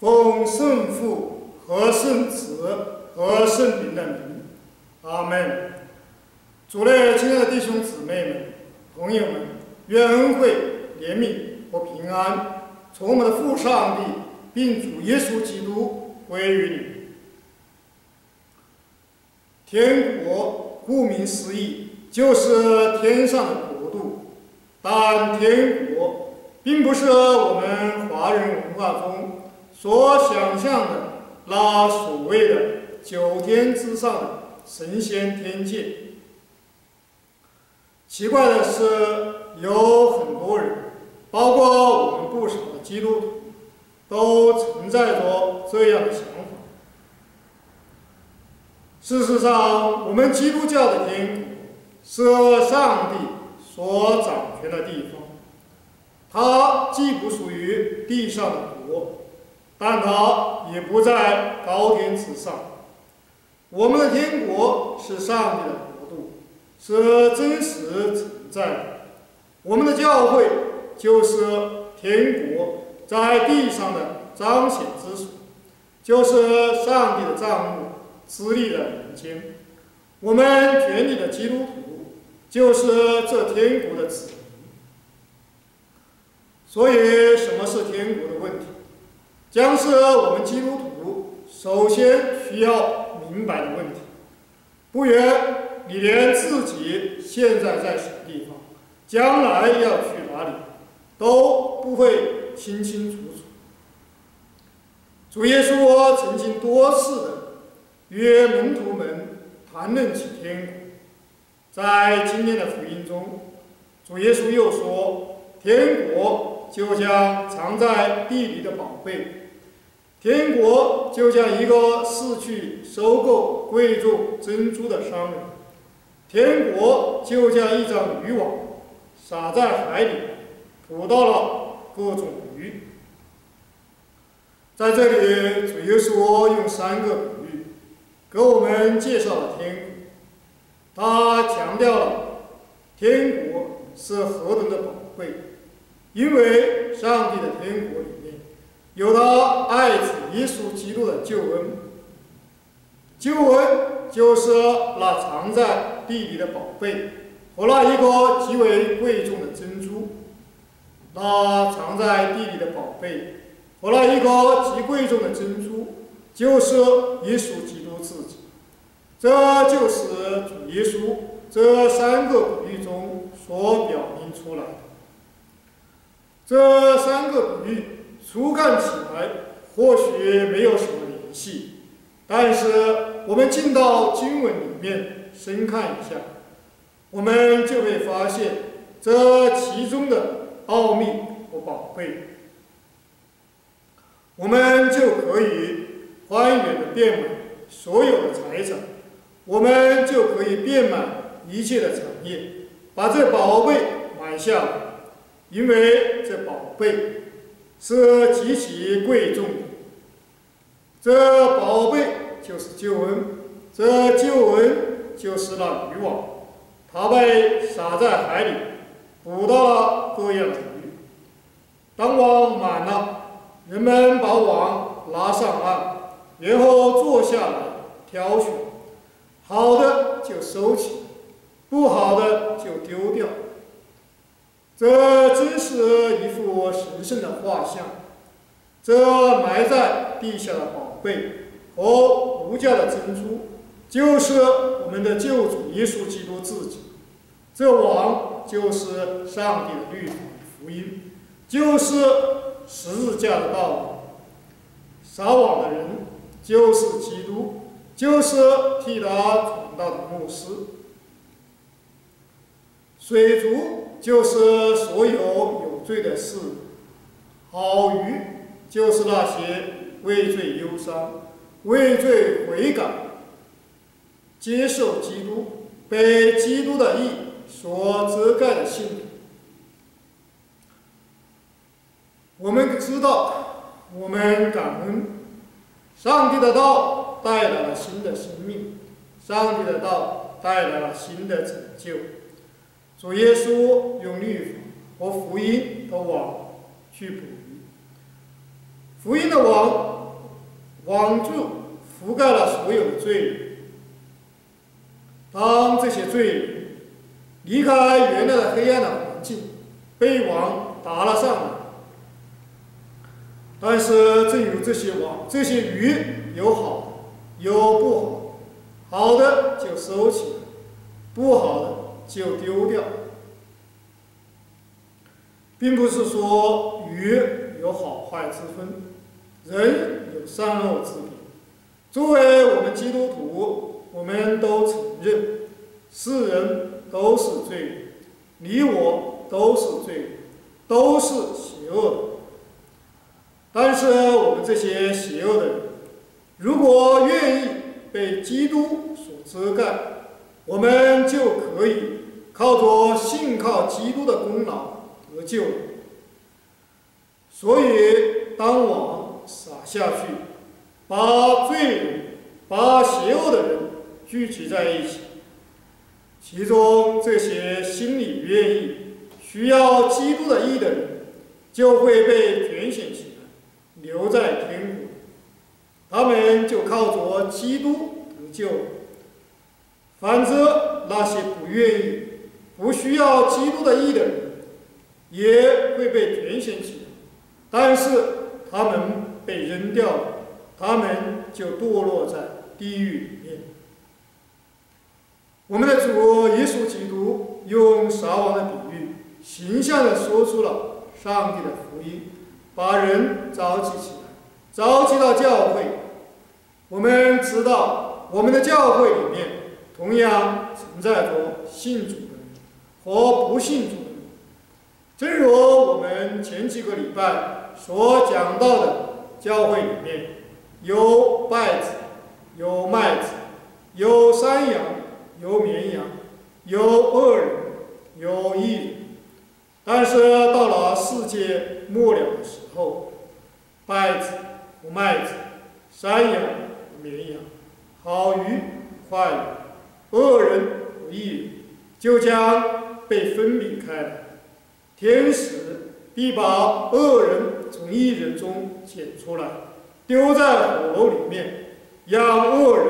奉圣父和圣子和圣灵的名，阿门。主内亲爱的弟兄姊妹们、朋友们，愿恩惠、怜悯和平安从我们的父上帝并主耶稣基督归于你。天国顾名思义就是天上的国度，但天国并不是我们华人文化中所想象的那所谓的九天之上的神仙天界。奇怪的是，有很多人，包括我们不少的基督徒，都存在着这样的想法。事实上，我们基督教的天是上帝所掌权的地方，它既不属于地上的国，但它也不在高天之上。我们的天国是上帝的国度，是真实存在的。我们的教会就是天国在地上的彰显之所，就是上帝的账目。资历的人间，我们全体的基督徒就是这天国的子民。所以，什么是天国的问题，将是我们基督徒首先需要明白的问题。不然，你连自己现在在什么地方，将来要去哪里，都不会清清楚楚。主耶稣曾经多次的。约门徒们谈论起天国，在今天的福音中，主耶稣又说：“天国就像藏在地里的宝贝，天国就像一个四去收购贵重珍珠的商人，天国就像一张渔网，撒在海里，捕到了各种鱼。”在这里，主耶稣用三个比喻。给我们介绍了天，他强调了天国是何等的宝贵，因为上帝的天国里有他爱子耶稣基督的救恩，救恩就是那藏在地里的宝贝和那一个极为贵重的珍珠，那藏在地里的宝贝和那一个极贵重的珍珠就是耶稣基督。自己，这就是主耶稣这三个比喻中所表明出来。这三个比喻初看起来或许没有什么联系，但是我们进到经文里面深看一下，我们就会发现这其中的奥秘和宝贝，我们就可以宽远的变为。所有的财产，我们就可以变满一切的产业，把这宝贝买下来，因为这宝贝是极其贵重的。这宝贝就是救恩，这救恩就是那渔网，它被撒在海里，捕到了各样的鱼。当网满了，人们把网拉上岸。然后坐下来挑选，好的就收起，不好的就丢掉。这真是一幅神圣的画像。这埋在地下的宝贝和无价的珍珠，就是我们的救主耶稣基督自己。这网就是上帝的律法福音，就是十字架的道理。撒网的人。就是基督，就是替他传道的牧师。水族就是所有有罪的事，好鱼就是那些畏罪忧伤、畏罪悔改、接受基督、被基督的义所遮盖的信徒。我们知道，我们感恩。上帝的道带来了新的生命，上帝的道带来了新的拯救。主耶稣用律法和福音的网去捕鱼，福音的网网住覆盖了所有的罪。当这些罪离开原来的黑暗的环境，被网打了上来，但是正如这些网，这些鱼有好有不好，好的就收起来，不好的就丢掉，并不是说鱼有好坏之分，人有善恶之别。作为我们基督徒，我们都承认，世人都是罪人，你我都是罪人，都是邪恶的。但是我们这些邪恶的人，如果愿意被基督所遮盖，我们就可以靠着信靠基督的功劳得救。所以，当网撒下去，把罪人、把邪恶的人聚集在一起，其中这些心里愿意、需要基督的义的人，就会被拣选起来，留在天国。他们就靠着基督得救。反之，那些不愿意、不需要基督的义的人，也会被拣选起来，但是他们被扔掉了，他们就堕落在地狱里面。我们的主耶稣基督用撒网的比喻，形象地说出了上帝的福音，把人召集起来，召集到教会。我们知道，我们的教会里面同样存在着信主和不信主。正如我们前几个礼拜所讲到的，教会里面有稗子，有麦子，有山羊，有绵羊，有恶人，有义人。但是到了世界末了的时候，稗子和麦子，山羊和绵羊，好鱼坏鱼，恶人和义人，就将被分明开来。天使必把恶人从义人中捡出来，丢在火炉里面，让恶人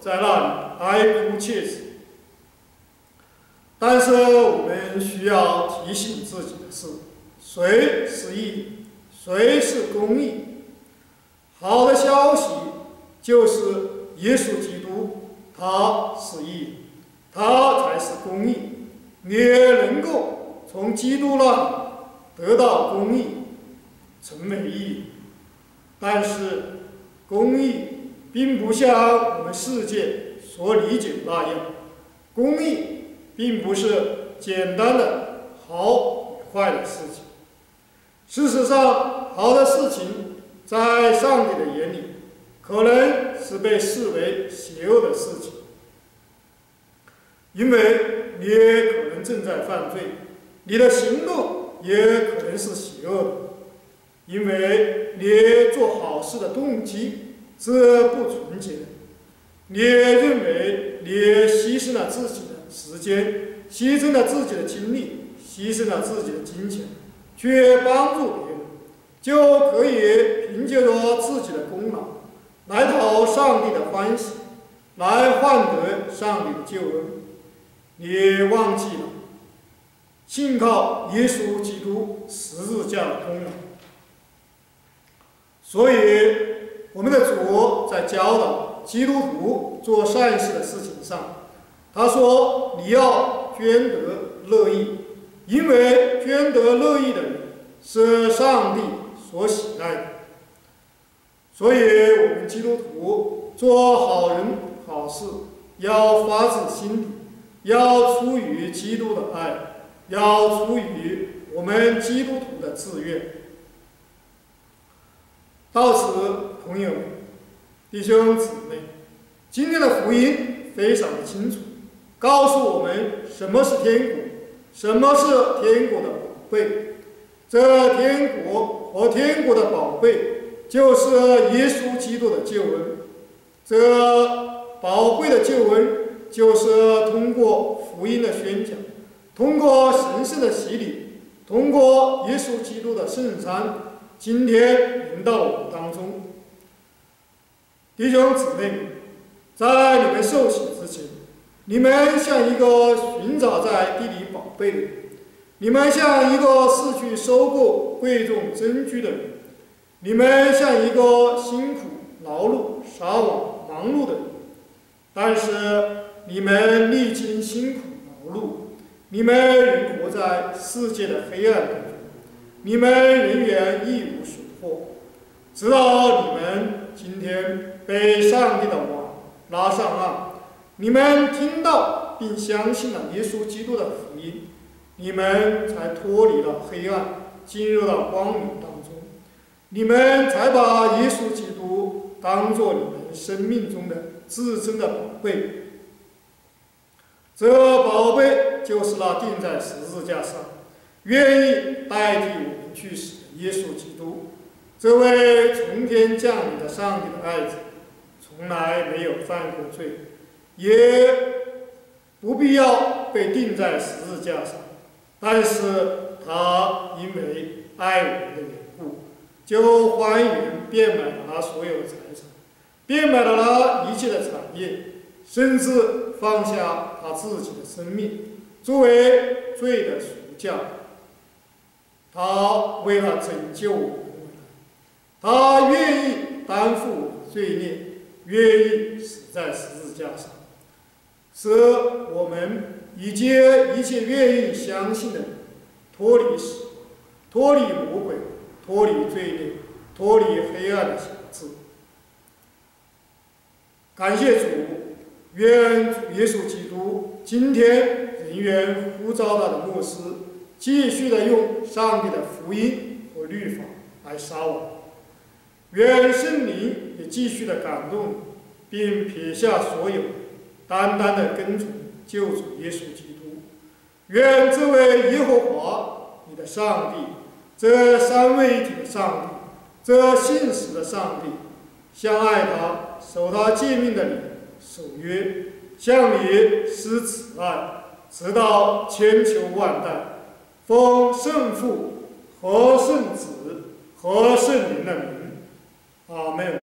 在那里哀哭切齿。但是我们需要提醒自己的是：谁是义？谁是公义？好的消息就是耶稣基督，他是义，他才是公义。你能够从基督那得到公义，成为义。但是公义并不像我们世界所理解那样，公义。并不是简单的好与坏的事情。事实上，好的事情在上帝的眼里，可能是被视为邪恶的事情，因为也可能正在犯罪，你的行动也可能是邪恶的，因为你做好事的动机是不纯洁的，你认为你牺牲了自己的。时间牺牲了自己的精力，牺牲了自己的金钱，去帮助别人，就可以凭借着自己的功劳来讨上帝的欢喜，来换得上帝的救恩。你忘记了信靠耶稣基督十字架的功劳。所以，我们的主在教导基督徒做善事的事情上。他说：“你要捐得乐意，因为捐得乐意的人是上帝所喜爱的。所以，我们基督徒做好人好事，要发自心底，要出于基督的爱，要出于我们基督徒的自愿。到此，朋友、弟兄姊妹，今天的福音非常的清楚。”告诉我们什么是天国，什么是天国的宝贝。这天国和天国的宝贝，就是耶稣基督的救恩。这宝贵的救恩，就是通过福音的宣讲，通过神圣的洗礼，通过耶稣基督的圣餐，今天临到我们当中。弟兄姊妹，在你们受洗之前，你们像一个寻找在地里宝贝的人，你们像一个四去收购贵重珍珠的人，你们像一个辛苦劳碌、撒网忙碌的人。但是你们历经辛苦劳碌，你们仍活在世界的黑暗当中，你们仍然一无所获，直到你们今天被上帝的网拉上岸，你们听到并相信了耶稣基督的福音，你们才脱离了黑暗，进入了光明当中，你们才把耶稣基督当做你们生命中的。至真的宝贝，这宝贝就是那钉在十字架上，愿意代替我们去死的耶稣基督。这位从天降临的上帝的爱子，从来没有犯过罪，也不必要被钉在十字架上。但是他因为爱我们的缘故，就欢迎变卖了他所有的财产。变卖了他一切的产业，甚至放下他自己的生命，作为罪的赎价。他为了拯救我们，他愿意担负罪孽，愿意死在十字架上，使我们以及一切愿意相信的人脱离死，脱离魔鬼，脱离罪孽，脱离黑暗的辖制。感谢主，愿耶稣基督今天仍然呼召他的牧师，继续的用上帝的福音和律法来杀我。愿圣灵也继续的感动，并撇下所有，单单的跟从救主耶稣基督。愿这位耶和华你的上帝，这三位一体的上帝，这信实的上帝。相爱他，守他诫命的你，守约，向你施此案，直到千秋万代。封圣父和圣子和圣灵的名，阿门。